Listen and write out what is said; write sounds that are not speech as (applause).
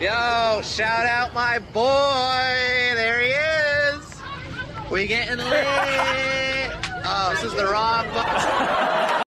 Yo, shout out my boy. There he is. We getting lit. (laughs) Oh, this is the wrong.